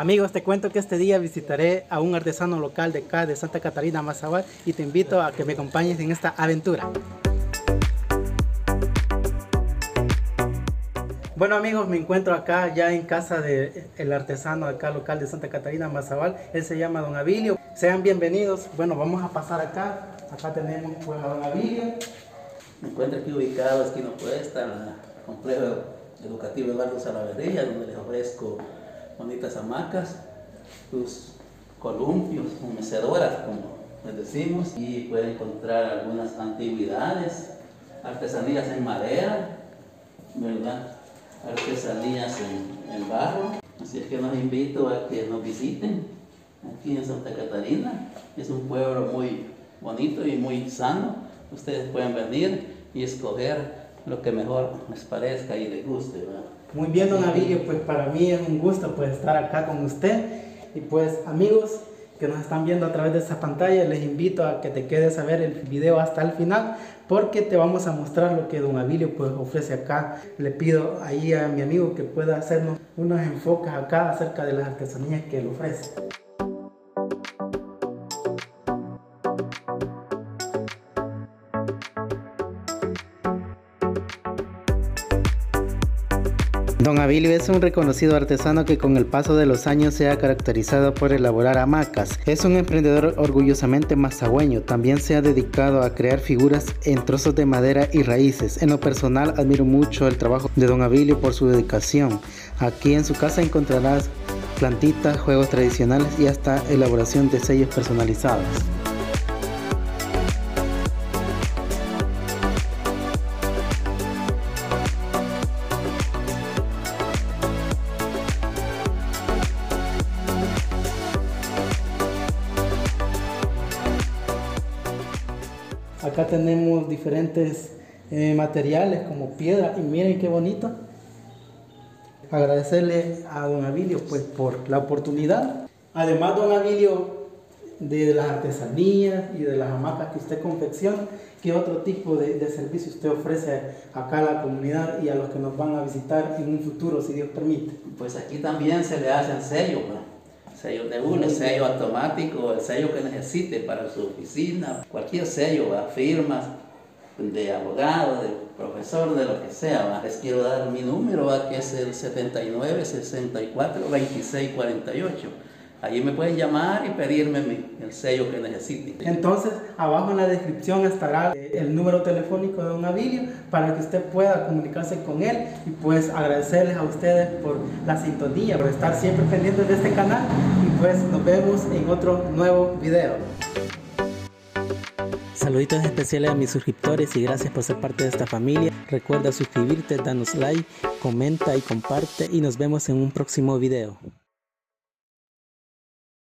Amigos, te cuento que este día visitaré a un artesano local de acá, de Santa Catarina, Mazabal, y te invito a que me acompañes en esta aventura. Bueno amigos, me encuentro acá ya en casa del artesano acá local de Santa Catarina, Mazabal. Él se llama Don Abilio. Sean bienvenidos. Bueno, vamos a pasar acá. Acá tenemos pues, a Don Abilio. Me encuentro aquí ubicado, esquina opuesta, en el complejo educativo Eduardo Salaverría, donde les ofrezco bonitas hamacas, sus columpios, mecedoras, como les decimos, y pueden encontrar algunas antigüedades, artesanías en madera, ¿verdad? artesanías en, en barro. Así es que los invito a que nos visiten aquí en Santa Catarina. Es un pueblo muy bonito y muy sano. Ustedes pueden venir y escoger lo que mejor les parezca y les guste. Muy bien, don Avilio, pues para mí es un gusto pues, estar acá con usted. Y pues amigos que nos están viendo a través de esta pantalla, les invito a que te quedes a ver el video hasta el final porque te vamos a mostrar lo que don Avilio pues ofrece acá. Le pido ahí a mi amigo que pueda hacernos unos enfoques acá acerca de las artesanías que él ofrece. Don Abilio es un reconocido artesano que con el paso de los años se ha caracterizado por elaborar hamacas. Es un emprendedor orgullosamente mazagüeño. También se ha dedicado a crear figuras en trozos de madera y raíces. En lo personal admiro mucho el trabajo de Don Abilio por su dedicación. Aquí en su casa encontrarás plantitas, juegos tradicionales y hasta elaboración de sellos personalizados. Acá tenemos diferentes eh, materiales como piedra y miren qué bonito. Agradecerle a don Abilio pues por la oportunidad. Además don Abilio de las artesanías y de las hamacas que usted confecciona, ¿qué otro tipo de, servicio usted ofrece acá a la comunidad y a los que nos van a visitar en un futuro, si Dios permite? Pues aquí también se le hacen sellos, sello de uno, sello automático, el sello que necesite para su oficina, cualquier sello, firmas de abogado, de profesor, de lo que sea. Les quiero dar mi número, que es el 79 64 26 48 Allí me pueden llamar y pedirme el sello que necesiten. Entonces, abajo en la descripción estará eh, el número telefónico de Don Avilio para que usted pueda comunicarse con él y pues agradecerles a ustedes por la sintonía, por estar siempre pendientes de este canal y pues nos vemos en otro nuevo video. Saluditos especiales a mis suscriptores y gracias por ser parte de esta familia. Recuerda suscribirte, danos like, comenta y comparte y nos vemos en un próximo video.